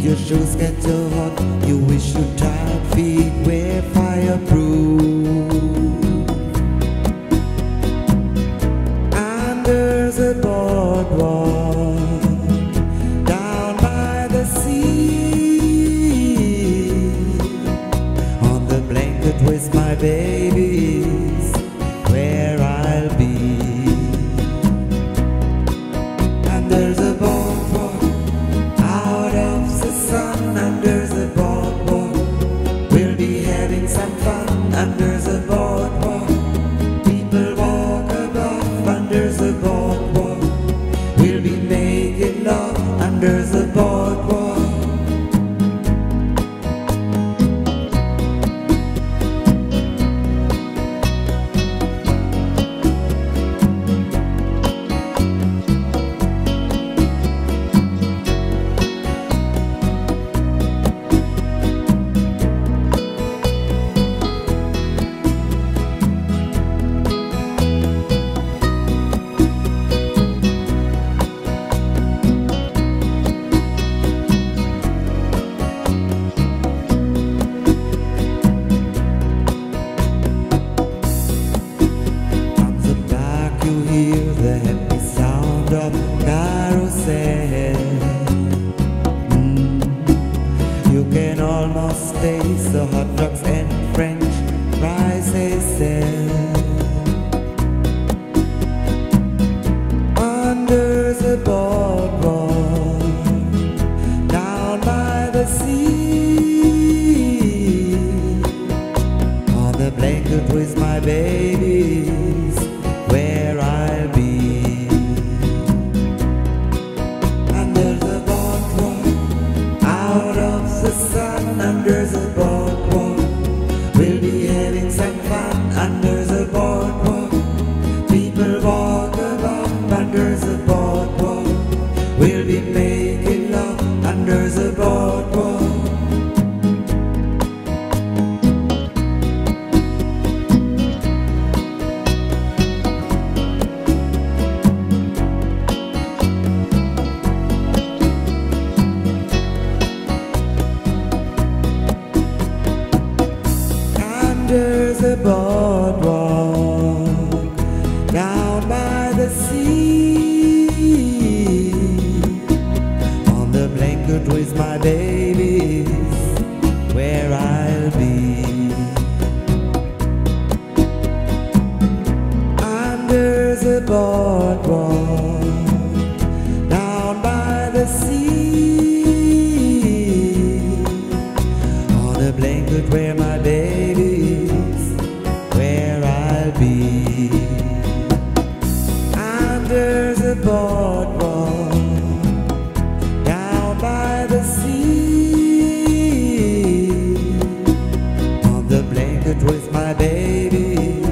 your shoes get so hot, you wish your tired feet were fireproof. Under the the hot dogs and French fries they sell. Under the boardwalk, down by the sea, on the blanket with my babies, where I'll be. Under the boardwalk, out of the sun, under the boardwalk, down by the sea, on the blanket with my babies, where I'll be. Under the boardwalk, Be under the boardwalk, down by the sea, on the blanket with my baby.